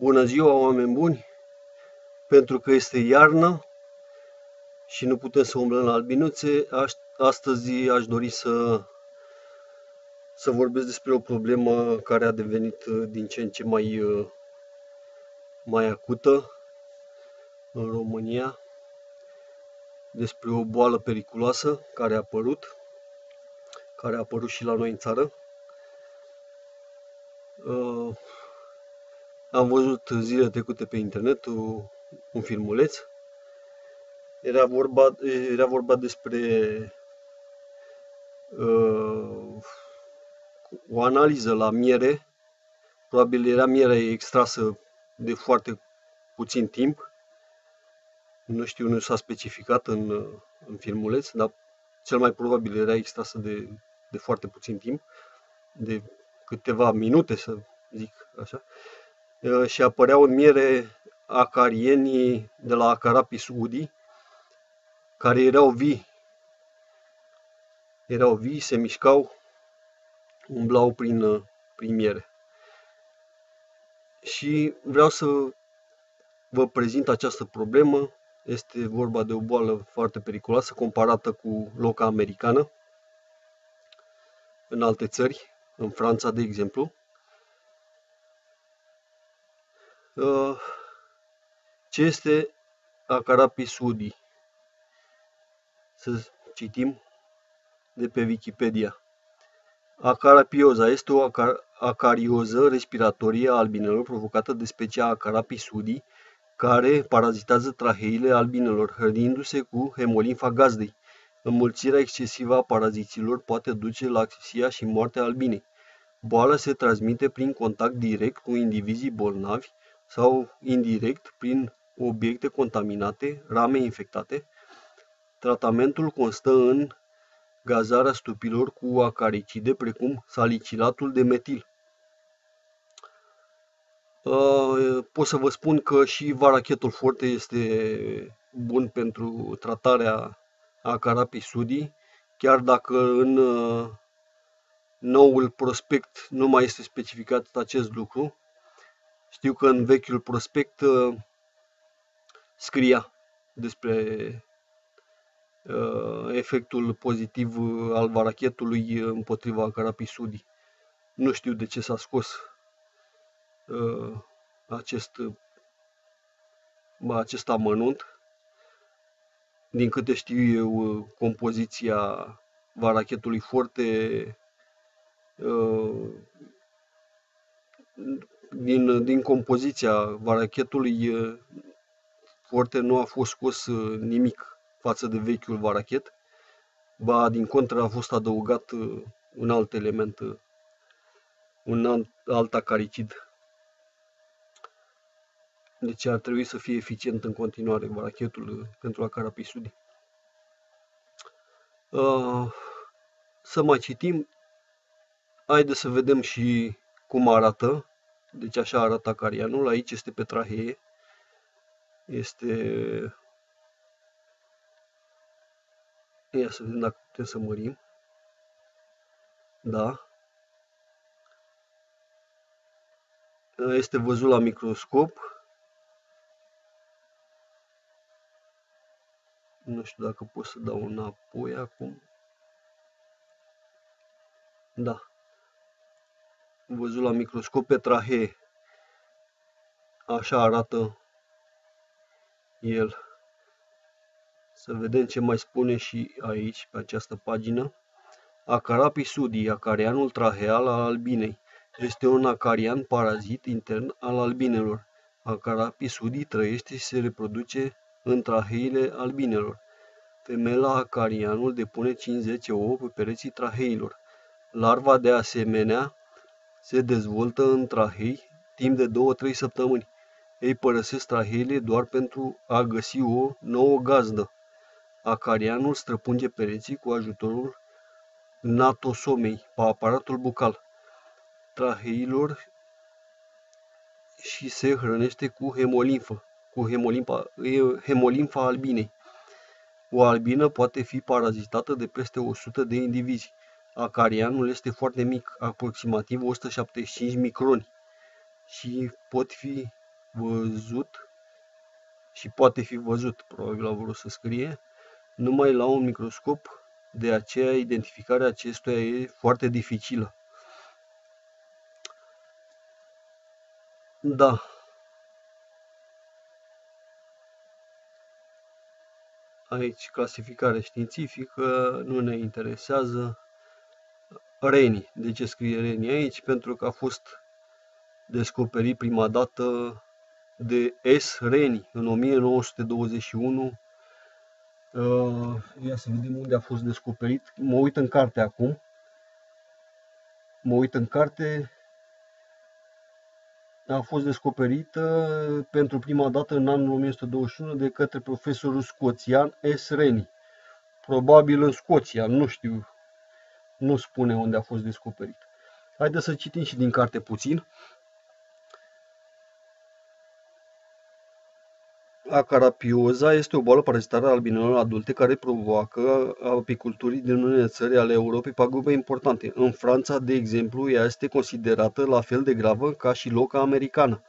Bună ziua, oameni buni! Pentru că este iarnă și nu putem să umblăm la albinuțe, astăzi aș dori să, să vorbesc despre o problemă care a devenit din ce în ce mai, mai acută în România, despre o boală periculoasă care a apărut, care a apărut și la noi în țară. Uh, am văzut zilele trecute pe internet un filmuleț. Era vorba, era vorba despre uh, o analiză la miere. Probabil era miere extrasă de foarte puțin timp. Nu știu, nu s-a specificat în, în filmuleț, dar cel mai probabil era extrasă de, de foarte puțin timp, de câteva minute, să zic așa. Uh, și apăreau în miere acarienii de la Acarapis udi, care erau vii. Erau vii, se mișcau, umblau prin, uh, prin miere. Și vreau să vă prezint această problemă. Este vorba de o boală foarte periculoasă comparată cu loca americană în alte țări, în Franța, de exemplu. Uh, ce este Acarapis sudi? Să citim de pe Wikipedia. Acarapioza este o acarioză respiratorie a albinelor provocată de specia Acarapis sudi, care parazitează traheile albinelor, hrănindu-se cu hemolimfa gazdei. Înmulțirea excesivă a paraziților poate duce la asfixia și moartea albinei. Boala se transmite prin contact direct cu indivizii bolnavi sau indirect prin obiecte contaminate, rame infectate. Tratamentul constă în gazarea stupilor cu acaricide precum salicilatul de metil. Uh, pot să vă spun că și varachetul forte este bun pentru tratarea acarapii sudii, chiar dacă în uh, noul prospect nu mai este specificat acest lucru. Știu că în vechiul prospect uh, scria despre uh, efectul pozitiv al varachetului împotriva carapisudii. Nu știu de ce s-a scos uh, acest, acest amănunt. Din câte știu eu, compoziția varachetului foarte din, din compoziția varachetului foarte nu a fost scos nimic față de vechiul varachet, ba din contră a fost adăugat un alt element, un alt, alt acaricid. Deci ar trebui să fie eficient în continuare varachetul pentru acarapisudii. Să mai citim. Haideți să vedem și cum arată deci așa arată acarianul. Aici este pe trahee. Este... Ia să vedem dacă putem să mărim. Da. Este văzut la microscop. Nu știu dacă pot să dau înapoi acum. Da văzut la microscop pe trahee. Așa arată el. Să vedem ce mai spune și aici, pe această pagină. Acarapii sudii, acarianul traheal al albinei. Este un acarian parazit intern al albinelor. Acarapii sudii trăiește și se reproduce în traheile albinelor. Femela acarianul depune 50 ouă pe pereții traheilor. Larva de asemenea se dezvoltă în trahei timp de 2-3 săptămâni. Ei părăsesc traheile doar pentru a găsi o nouă gazdă. Acarianul străpunge pereții cu ajutorul natosomei, pe aparatul bucal, traheilor și se hrănește cu hemolimfă, cu hemolimfa, hemolimfa albinei. O albină poate fi parazitată de peste 100 de indivizi. Acarianul este foarte mic, aproximativ 175 microni și pot fi văzut și poate fi văzut, probabil a vrut să scrie, numai la un microscop, de aceea identificarea acestuia e foarte dificilă. Da. Aici clasificare științifică nu ne interesează. Reni. De ce scrie Reni aici? Pentru că a fost descoperit prima dată de S. Reni în 1921. Uh, ia să vedem unde a fost descoperit. Mă uit în carte acum. Mă uit în carte. A fost descoperită pentru prima dată în anul 1921 de către profesorul scoțian S. Reni. Probabil în Scoția, nu știu, nu spune unde a fost descoperit. Haideți să citim și din carte puțin. Acarapioza este o boală parazitară a albinelor adulte care provoacă apiculturii din unele țări ale Europei pagube importante. În Franța, de exemplu, ea este considerată la fel de gravă ca și loca americană.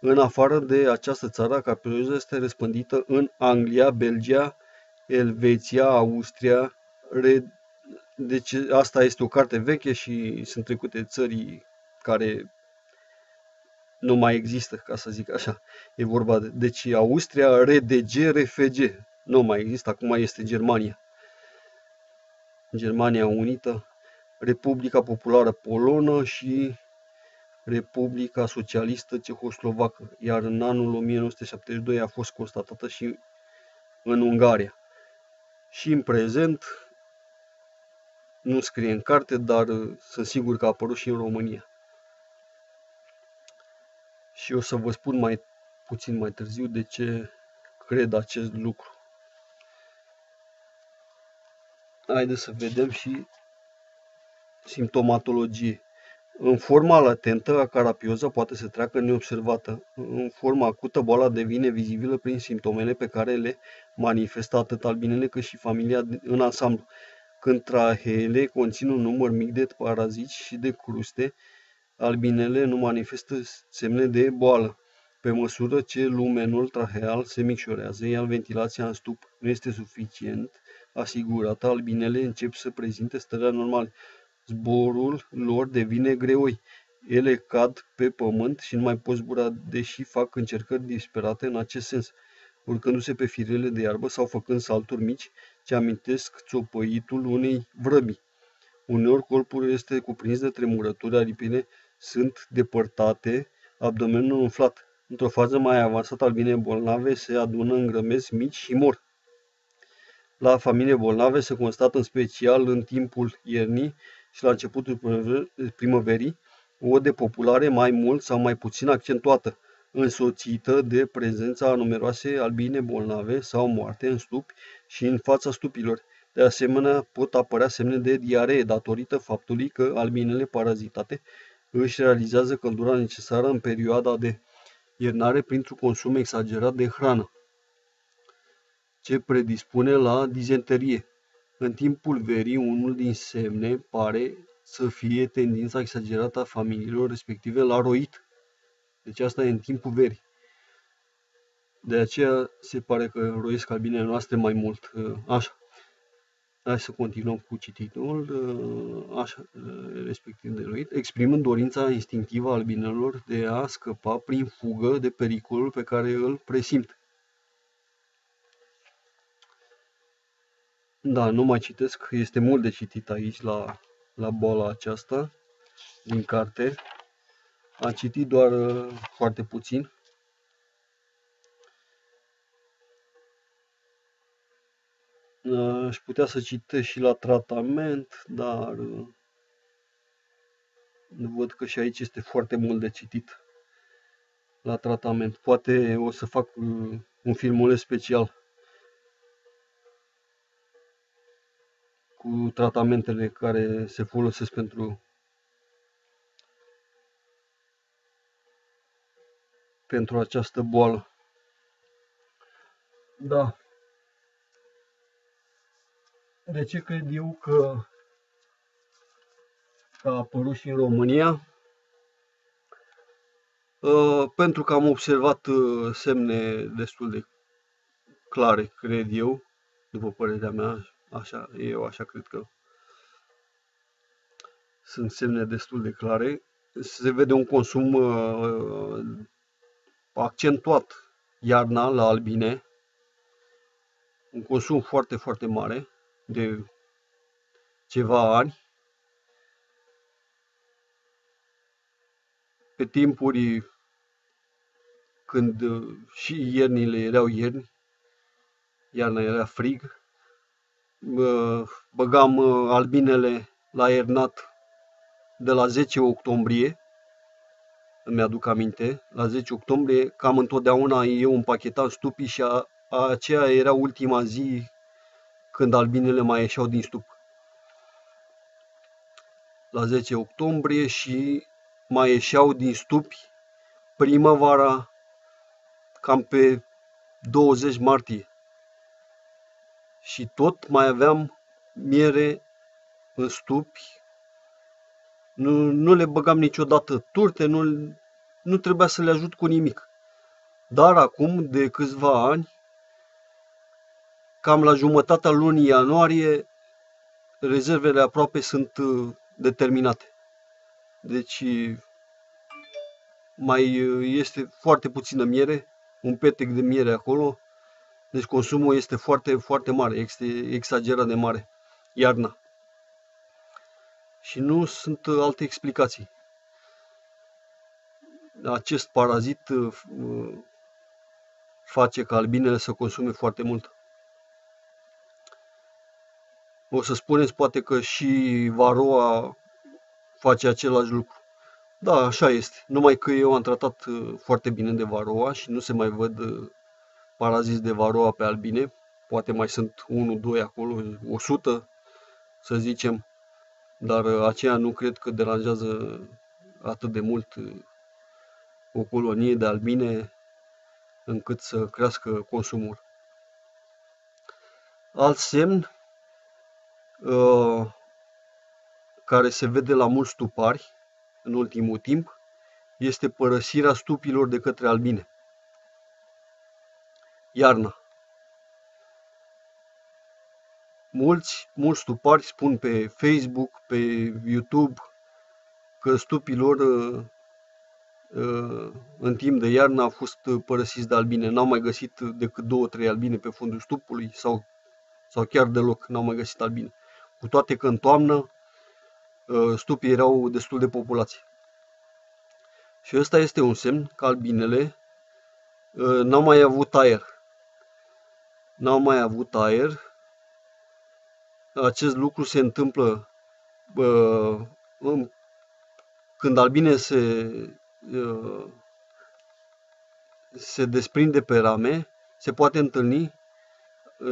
În afară de această țară, acarapioza este răspândită în Anglia, Belgia, Elveția, Austria. Deci asta este o carte veche și sunt trecute țării care nu mai există, ca să zic așa. E vorba de, deci Austria, RDG, RFG. Nu mai există, acum este Germania. Germania Unită, Republica Populară Polonă și Republica Socialistă Cehoslovacă, iar în anul 1972 a fost constatată și în Ungaria. Și în prezent, nu scrie în carte, dar sunt sigur că a apărut și în România și o să vă spun mai puțin mai târziu de ce cred acest lucru. Haideți să vedem și simptomatologie. În forma latentă, acarapioza poate să treacă neobservată. În forma acută, boala devine vizibilă prin simptomele pe care le manifestă atât albinele cât și familia în ansamblu. Când traheele conțin un număr mic de paraziți și de cruste, albinele nu manifestă semne de boală. Pe măsură ce lumenul traheal se micșorează, iar ventilația în stup nu este suficient asigurată, albinele încep să prezinte stări anormale. Zborul lor devine greoi. Ele cad pe pământ și nu mai pot zbura, deși fac încercări disperate în acest sens, urcându-se pe firele de iarbă sau făcând salturi mici ce amintesc țopăitul unei vrăbi. Uneori corpul este cuprins de tremurături aripine sunt depărtate, abdomenul umflat. Într-o fază mai avansată, albine bolnave se adună în grămezi mici și mor. La familie bolnave se constată în special în timpul iernii și la începutul primăverii o depopulare mai mult sau mai puțin accentuată, însoțită de prezența a numeroase albine bolnave sau moarte în stupi și în fața stupilor. De asemenea, pot apărea semne de diaree datorită faptului că albinele parazitate își realizează căldura necesară în perioada de iernare printr-un consum exagerat de hrană, ce predispune la dizenterie. În timpul verii, unul din semne pare să fie tendința exagerată a familiilor respective la roit. Deci asta e în timpul verii. De aceea se pare că roiesc albinele noastre mai mult. Așa. Hai să continuăm cu cititul, uh, așa, uh, respectiv de lui, exprimând dorința instinctivă a albinelor de a scăpa prin fugă de pericolul pe care îl presimt. Da, nu mai citesc, este mult de citit aici la, la boala aceasta din carte. Am citit doar uh, foarte puțin. Aș putea să citesc și la tratament, dar uh, văd că și aici este foarte mult de citit la tratament. Poate o să fac uh, un filmuleț special cu tratamentele care se folosesc pentru pentru această boală. Da. De ce cred eu că, că a apărut și în România? Uh, pentru că am observat uh, semne destul de clare, cred eu, după părerea mea, așa, eu așa cred că sunt semne destul de clare. Se vede un consum uh, accentuat iarna la albine, un consum foarte, foarte mare de ceva ani. Pe timpuri când uh, și iernile erau ierni, iarna era frig, băgam uh, albinele la iernat de la 10 octombrie, îmi aduc aminte, la 10 octombrie, cam întotdeauna eu împachetam stupii și a, a aceea era ultima zi când albinele mai ieșeau din stup. La 10 octombrie și mai ieșeau din stupi primăvara cam pe 20 martie. Și tot mai aveam miere în stupi, nu, nu le băgam niciodată turte, nu, nu trebuia să le ajut cu nimic. Dar acum, de câțiva ani, cam la jumătatea lunii ianuarie, rezervele aproape sunt uh, determinate. Deci mai uh, este foarte puțină miere, un petec de miere acolo, deci consumul este foarte, foarte mare, este exagerat de mare, iarna. Și nu sunt alte explicații. Acest parazit uh, face ca albinele să consume foarte mult. O să spuneți poate că și varoa face același lucru. Da, așa este. Numai că eu am tratat uh, foarte bine de varoa și nu se mai văd uh, paraziți de varoa pe albine. Poate mai sunt 1-2 acolo, 100 să zicem, dar uh, aceea nu cred că deranjează atât de mult o colonie de albine încât să crească consumul. Alt semn uh, care se vede la mulți tupari în ultimul timp este părăsirea stupilor de către albine. Iarna. Mulți, mulți stupari spun pe Facebook, pe YouTube, că stupilor uh, uh, în timp de iarnă au fost părăsiți de albine. N-au mai găsit decât două, trei albine pe fundul stupului sau, sau chiar deloc n-au mai găsit albine. Cu toate că în toamnă Uh, stupii erau destul de populați. Și ăsta este un semn că albinele uh, n-au mai avut aer. N-au mai avut aer. Acest lucru se întâmplă uh, când albine se, se desprinde pe rame, se poate întâlni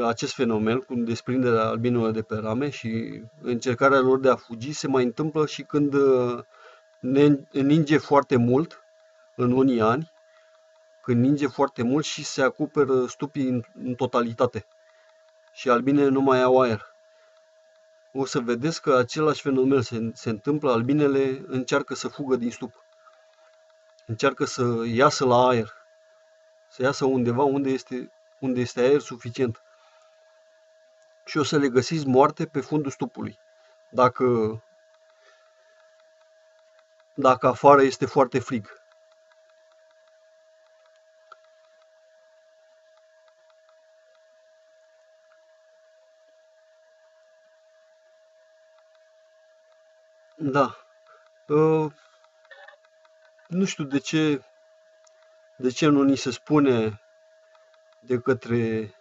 acest fenomen cu desprinderea albinelor de pe rame și încercarea lor de a fugi se mai întâmplă și când uh, ne ninge foarte mult în unii ani, când ninge foarte mult și se acoperă stupii în, în totalitate și albinele nu mai au aer. O să vedeți că același fenomen se, se întâmplă, albinele încearcă să fugă din stup. Încearcă să iasă la aer, să iasă undeva unde este, unde este aer suficient și o să le găsiți moarte pe fundul stupului. Dacă, dacă afară este foarte frig. Da. Uh, nu știu de ce, de ce nu ni se spune de către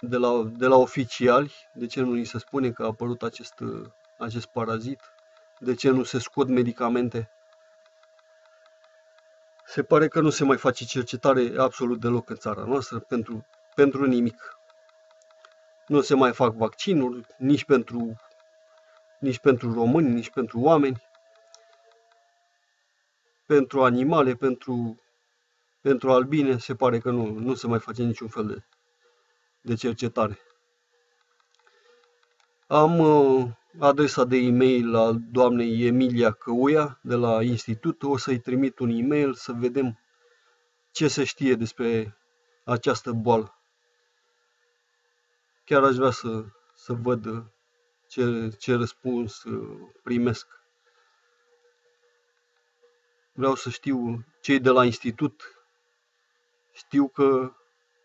de la, de la oficiali, de ce nu ni se spune că a apărut acest, acest parazit, de ce nu se scot medicamente. Se pare că nu se mai face cercetare absolut deloc în țara noastră pentru, pentru nimic. Nu se mai fac vaccinuri nici pentru, nici pentru români, nici pentru oameni, pentru animale, pentru, pentru albine, se pare că nu, nu se mai face niciun fel de de cercetare. Am uh, adresa de e-mail al doamnei Emilia Căuia de la institut. O să-i trimit un e-mail să vedem ce se știe despre această boală. Chiar aș vrea să, să văd ce, ce răspuns uh, primesc. Vreau să știu cei de la institut știu că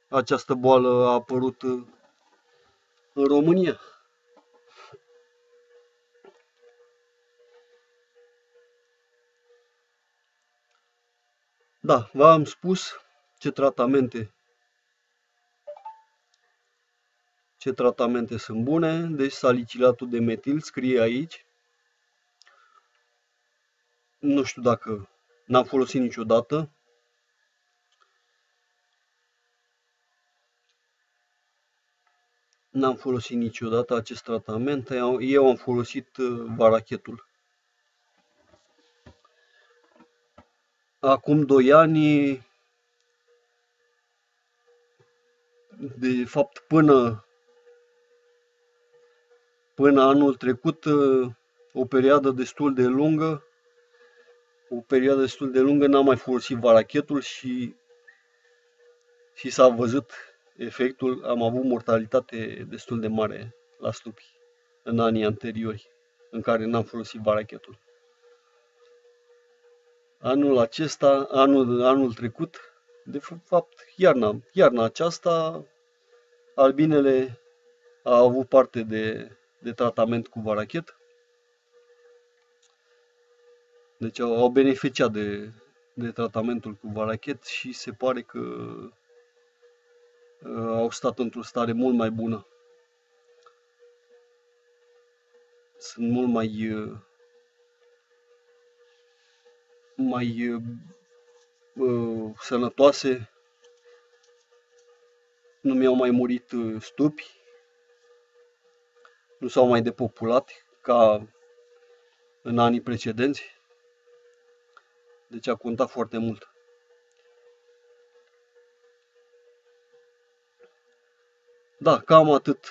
această boală a apărut uh, în România. Da, v-am spus ce tratamente ce tratamente sunt bune. Deci salicilatul de metil scrie aici. Nu știu dacă n-am folosit niciodată. N-am folosit niciodată acest tratament. Eu am folosit uh, varachetul. Acum 2 ani, de fapt până până anul trecut o perioadă destul de lungă, o perioadă destul de lungă n-am mai folosit varachetul și, și s-a văzut efectul, am avut mortalitate destul de mare la stupi în anii anteriori în care n-am folosit varachetul. Anul acesta, anul, anul trecut, de fapt iarna, iarna aceasta, albinele a avut parte de de tratament cu varachet. Deci au, au beneficiat de, de tratamentul cu varachet și se pare că uh, au stat într-o stare mult mai bună. Sunt mult mai uh, mai uh, uh, sănătoase. Nu mi-au mai murit uh, stupi nu s-au mai depopulat ca în anii precedenți. Deci a contat foarte mult. Da, cam atât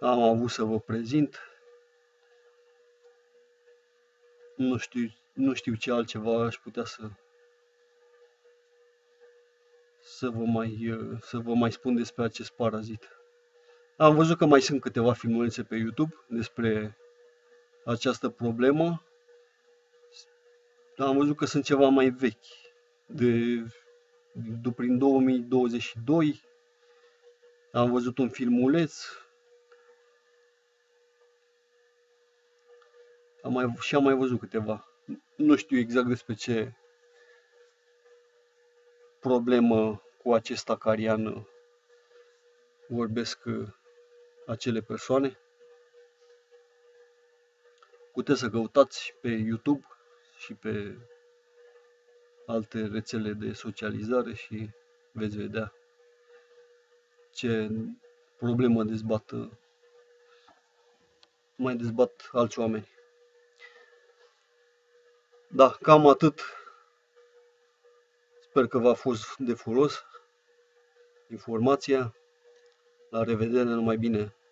am avut să vă prezint. Nu știu, nu știu ce altceva aș putea să să vă mai, să vă mai spun despre acest parazit. Am văzut că mai sunt câteva filmulețe pe YouTube despre această problemă. Am văzut că sunt ceva mai vechi, de, de prin 2022. Am văzut un filmuleț. Am mai, și am mai văzut câteva. Nu știu exact despre ce problemă cu acest acarian vorbesc acele persoane. Puteți să căutați pe YouTube și pe alte rețele de socializare și veți vedea ce problemă dezbat mai dezbat alți oameni. Da, cam atât. Sper că v-a fost de folos informația. La revedere, numai bine!